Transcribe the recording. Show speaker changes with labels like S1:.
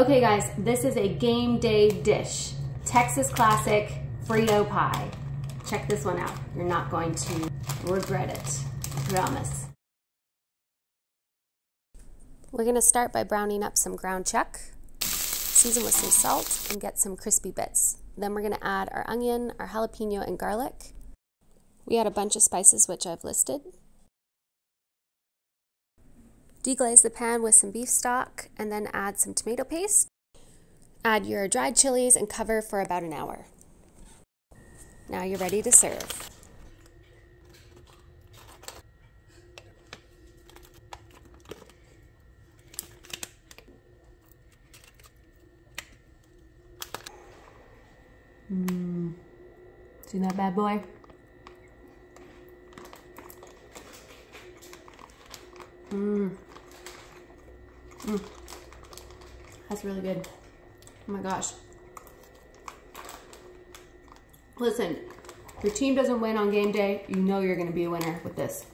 S1: Okay guys, this is a game day dish. Texas classic Frito pie. Check this one out. You're not going to regret it, promise. We're gonna start by browning up some ground chuck, season with some salt, and get some crispy bits. Then we're gonna add our onion, our jalapeno, and garlic. We add a bunch of spices, which I've listed. Deglaze the pan with some beef stock and then add some tomato paste. Add your dried chilies and cover for about an hour. Now you're ready to serve. Mmm. See that bad boy? Mmm. Mm. That's really good. Oh my gosh. Listen, your team doesn't win on game day, you know you're going to be a winner with this.